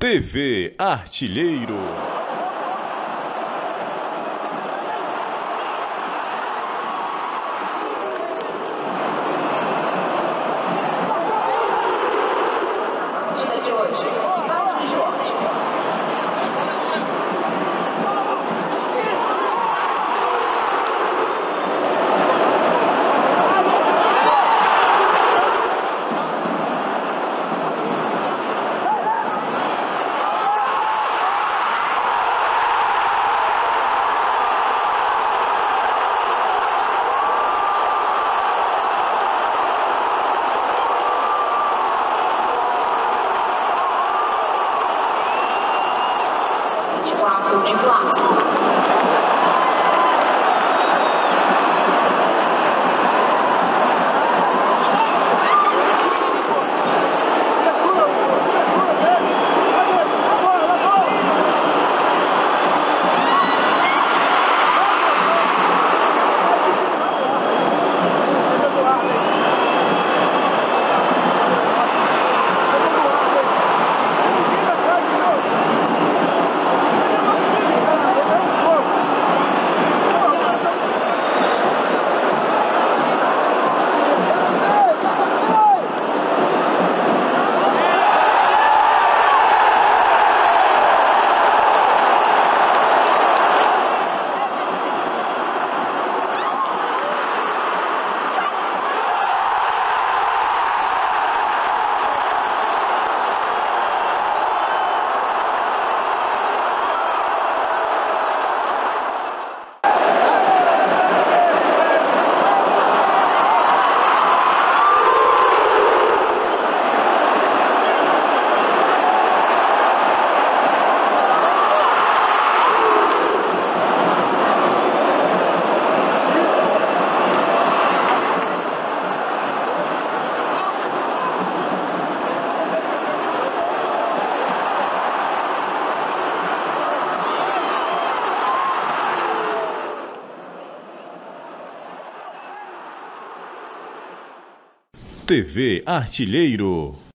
TV Artilheiro. De hoje. Quatro de classe. TV Artilheiro.